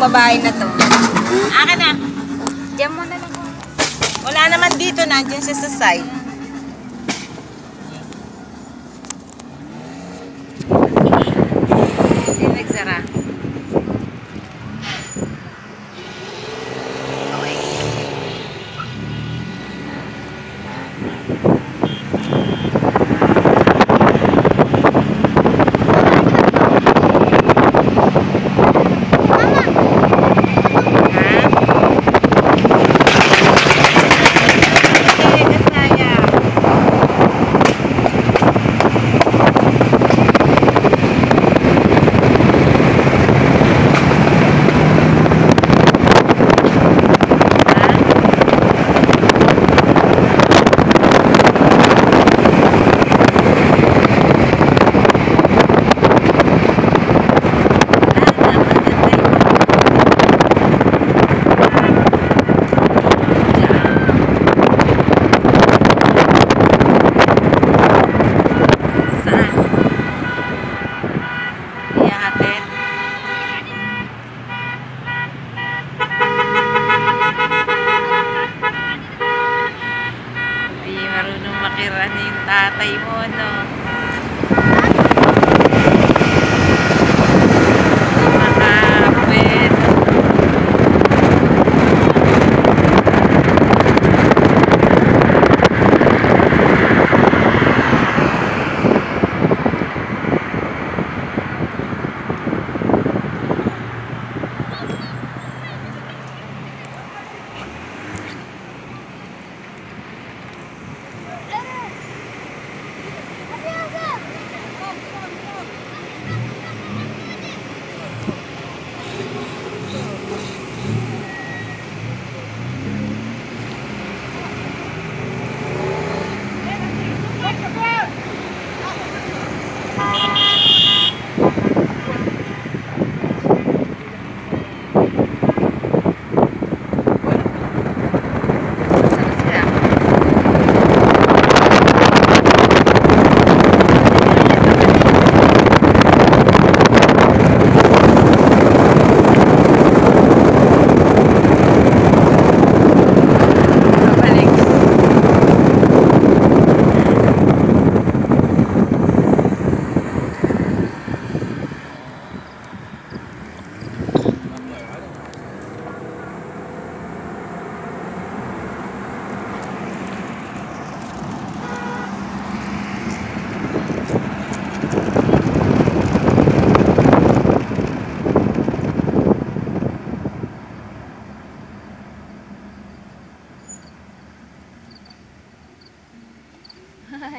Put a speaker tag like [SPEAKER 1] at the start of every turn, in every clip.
[SPEAKER 1] tong babae na to.
[SPEAKER 2] Akin na.
[SPEAKER 1] Diyan mo na lang.
[SPEAKER 2] Wala naman dito, nandiyan siya sa side. Makiraan yung tatay mo, no?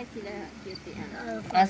[SPEAKER 3] Hai sila.
[SPEAKER 2] Uh,